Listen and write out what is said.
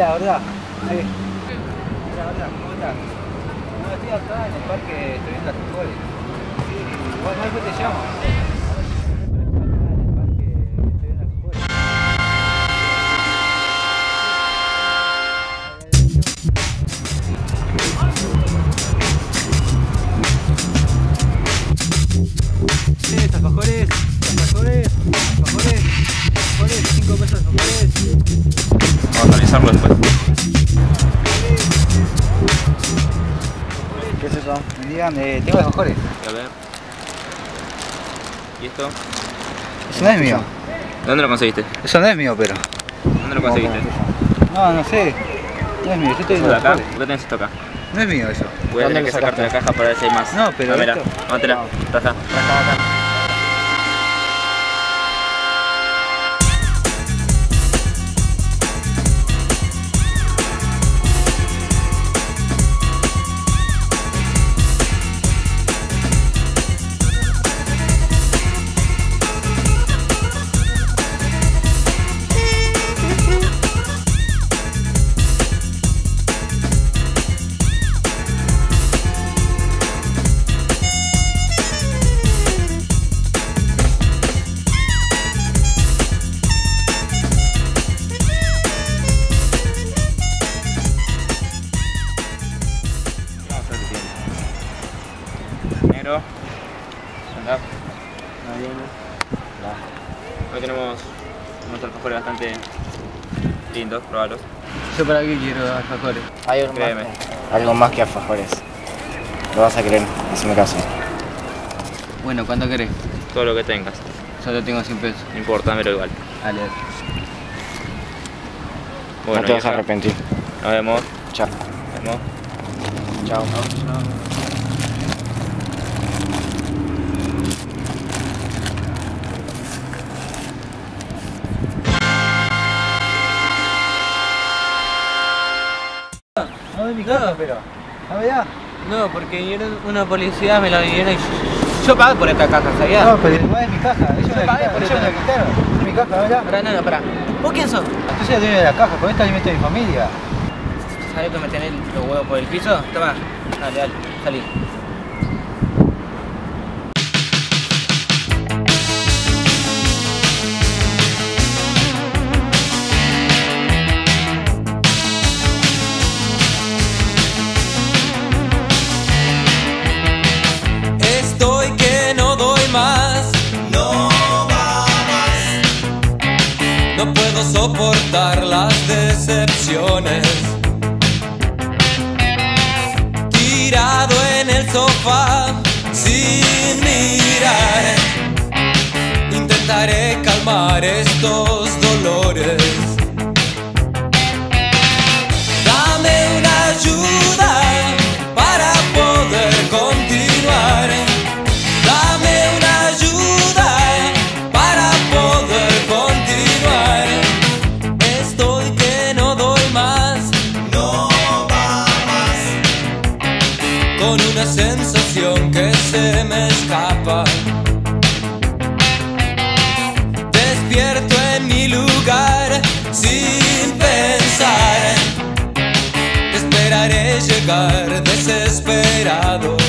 Hola, hola, sí. Hola, hola, ¿cómo estás? No, estoy acá en el parque, estoy viendo alfajores. Sí, bueno, después te llamo. Después. ¿Qué es eso? Me digan, eh, tengo alfajores. A ver. ¿Y esto? Eso no es mío. ¿Dónde lo conseguiste? Eso no es mío, pero. ¿Dónde lo conseguiste? No, no sé. No es mío, yo estoy ¿Eso viendo de acá? alfajores. ¿Por qué tenés esto acá? No es mío eso. Voy a tener que sacarte la caja para ver si hay más. No, pero Dámela, esto- tómatela. No. Acá. Hoy tenemos unos alfajores bastante lindos, probalos. ¿Yo para qué quiero alfajores? Hay algo Créeme. más, algo más que alfajores. Lo vas a creer, hazme caso. Bueno, ¿cuánto querés? Todo lo que tengas. Solo tengo 100 pesos. No importa, dámelo igual. Dale. Bueno, no te vas a arrepentir. Nos vemos. Chao. Nos vemos. Chao. No de mi casa, pero. ¿No ya? No, porque vinieron una policía, me la vinieron y yo pagué por esta caja, ¿sabías? No, pero no es mi caja. Ellos me la pagué por Ellos me esta quitaron. Es mi caja, ¿verdad? Pará, no, no, pará. ¿Vos quién sos? Yo soy el dueño de la caja, con esta alimento de mi familia. ¿Sabés que me tenés los huevos por el piso? Toma, dale, dale, salí. Soportar las decepciones. Tirado en el sofá sin mirar. Intentaré calmar estos dolores. se me escapa. Despierto en mi lugar sin pensar. Esperaré llegar desesperado.